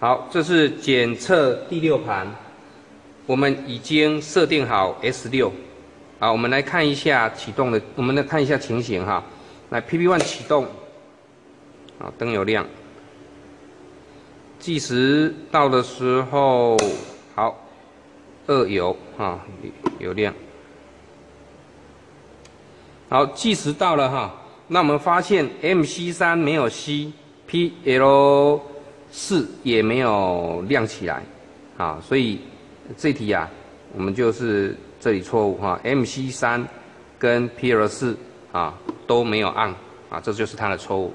好，这是检测第六盘，我们已经设定好 S 六。啊，我们来看一下启动的，我们来看一下情形哈。来，PP One 启动，啊，灯有亮。计时到的时候，好，二有啊，有亮。好，计时到了哈，那我们发现 MC 三没有 CPL 四也没有亮起来，啊，所以这题啊，我们就是这里错误哈，MC 三跟 PL 四啊都没有按，啊，这就是它的错误。